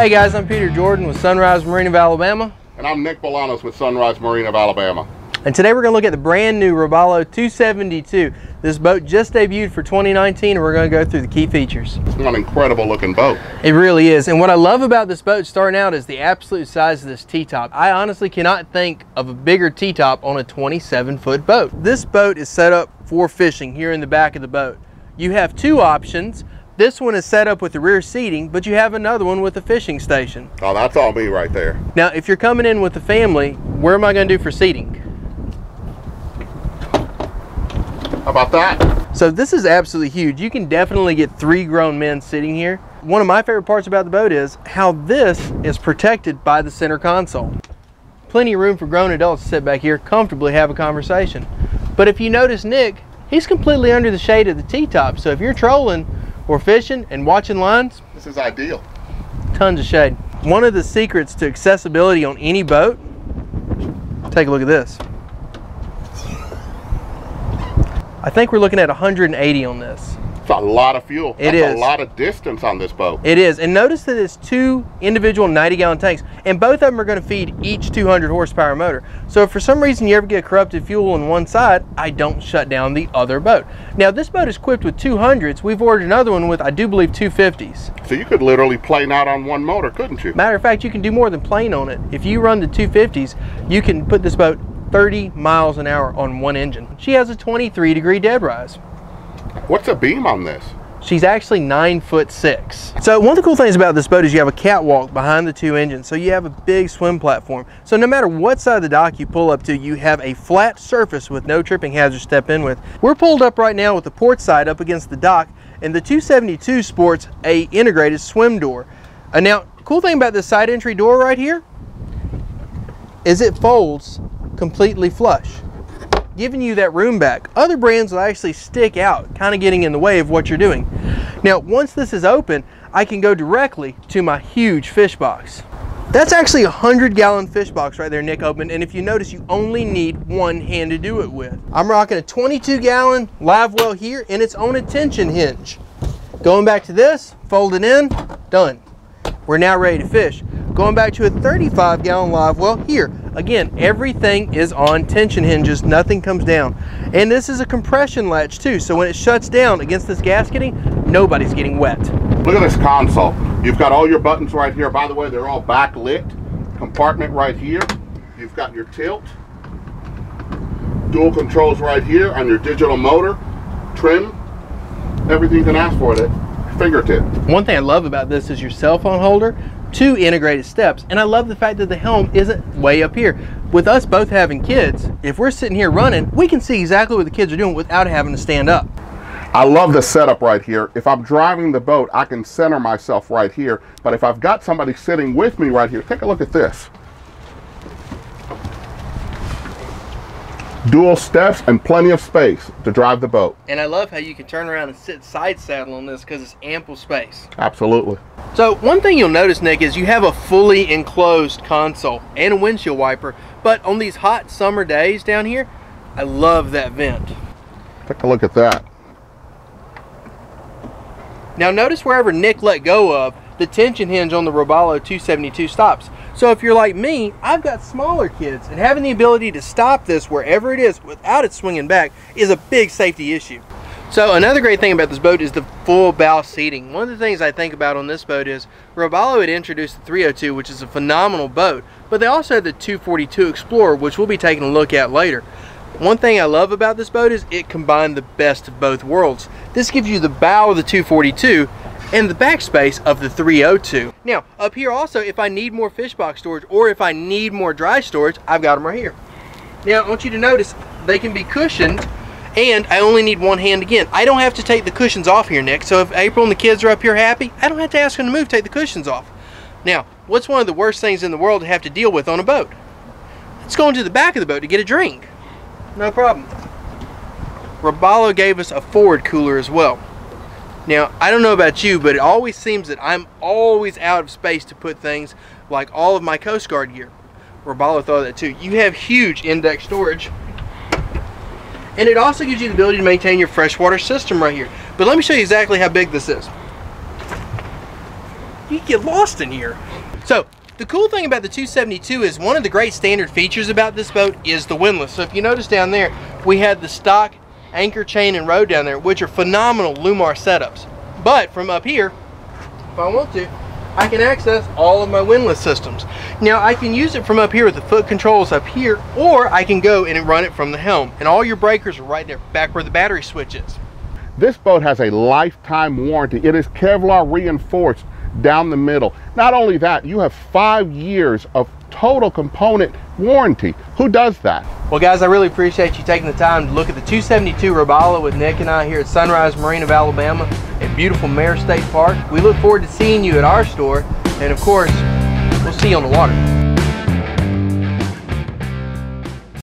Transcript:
Hey guys, I'm Peter Jordan with Sunrise Marine of Alabama. And I'm Nick Bolanos with Sunrise Marine of Alabama. And today we're going to look at the brand new Robalo 272. This boat just debuted for 2019 and we're going to go through the key features. It's an incredible looking boat. It really is. And what I love about this boat starting out is the absolute size of this T-top. I honestly cannot think of a bigger T-top on a 27 foot boat. This boat is set up for fishing here in the back of the boat. You have two options. This one is set up with the rear seating, but you have another one with a fishing station. Oh, that's all me right there. Now, if you're coming in with the family, where am I going to do for seating? How about that? So this is absolutely huge. You can definitely get three grown men sitting here. One of my favorite parts about the boat is how this is protected by the center console. Plenty of room for grown adults to sit back here, comfortably have a conversation. But if you notice Nick, he's completely under the shade of the T-top. So if you're trolling, or fishing and watching lines, this is ideal. Tons of shade. One of the secrets to accessibility on any boat, take a look at this. I think we're looking at 180 on this. It's a lot of fuel. It That's is. a lot of distance on this boat. It is. And notice that it's two individual 90 gallon tanks and both of them are going to feed each 200 horsepower motor. So if for some reason you ever get corrupted fuel on one side, I don't shut down the other boat. Now this boat is equipped with 200s. We've ordered another one with, I do believe, 250s. So you could literally plane out on one motor, couldn't you? Matter of fact, you can do more than plane on it. If you run the 250s, you can put this boat 30 miles an hour on one engine. She has a 23 degree dead rise. What's a beam on this? She's actually nine foot six. So one of the cool things about this boat is you have a catwalk behind the two engines. So you have a big swim platform. So no matter what side of the dock you pull up to, you have a flat surface with no tripping hazard to step in with. We're pulled up right now with the port side up against the dock and the 272 sports a integrated swim door. Uh, now, cool thing about this side entry door right here is it folds completely flush giving you that room back. Other brands will actually stick out, kind of getting in the way of what you're doing. Now, once this is open, I can go directly to my huge fish box. That's actually a 100 gallon fish box right there, Nick opened. And if you notice, you only need one hand to do it with. I'm rocking a 22 gallon live well here and it's on a tension hinge. Going back to this, fold it in, done. We're now ready to fish. Going back to a 35 gallon live well here. Again, everything is on tension hinges, nothing comes down. And this is a compression latch too, so when it shuts down against this gasketing, nobody's getting wet. Look at this console. You've got all your buttons right here. By the way, they're all backlit. Compartment right here. You've got your tilt. Dual controls right here on your digital motor. Trim. Everything you can ask for it at fingertip. One thing I love about this is your cell phone holder, two integrated steps, and I love the fact that the helm isn't way up here. With us both having kids, if we're sitting here running, we can see exactly what the kids are doing without having to stand up. I love the setup right here. If I'm driving the boat, I can center myself right here. But if I've got somebody sitting with me right here, take a look at this. Dual steps and plenty of space to drive the boat. And I love how you can turn around and sit side saddle on this because it's ample space. Absolutely. So one thing you'll notice, Nick, is you have a fully enclosed console and a windshield wiper. But on these hot summer days down here, I love that vent. Take a look at that. Now notice wherever Nick let go of, the tension hinge on the Robalo 272 stops. So if you're like me, I've got smaller kids and having the ability to stop this wherever it is without it swinging back is a big safety issue. So another great thing about this boat is the full bow seating. One of the things I think about on this boat is Robalo had introduced the 302, which is a phenomenal boat, but they also had the 242 Explorer, which we'll be taking a look at later. One thing I love about this boat is it combined the best of both worlds. This gives you the bow of the 242 and the backspace of the 302. Now, up here also, if I need more fish box storage or if I need more dry storage, I've got them right here. Now, I want you to notice they can be cushioned and I only need one hand again. I don't have to take the cushions off here, Nick. So if April and the kids are up here happy, I don't have to ask them to move, take the cushions off. Now, what's one of the worst things in the world to have to deal with on a boat? It's going to the back of the boat to get a drink. No problem. Robalo gave us a forward cooler as well. Now, I don't know about you, but it always seems that I'm always out of space to put things like all of my Coast Guard gear. Robalo thought of that too. You have huge index storage. And it also gives you the ability to maintain your freshwater system right here. But let me show you exactly how big this is. you get lost in here. So the cool thing about the 272 is one of the great standard features about this boat is the windlass. So if you notice down there, we had the stock anchor chain and rode down there, which are phenomenal Lewmar setups. But from up here, if I want to, I can access all of my windlass systems. Now I can use it from up here with the foot controls up here, or I can go and run it from the helm. And all your breakers are right there, back where the battery switch is. This boat has a lifetime warranty. It is Kevlar reinforced down the middle. Not only that, you have five years of total component warranty. Who does that? Well, guys, I really appreciate you taking the time to look at the 272 Robalo with Nick and I here at Sunrise Marine of Alabama at beautiful Meaher State Park. We look forward to seeing you at our store, and of course, we'll see you on the water.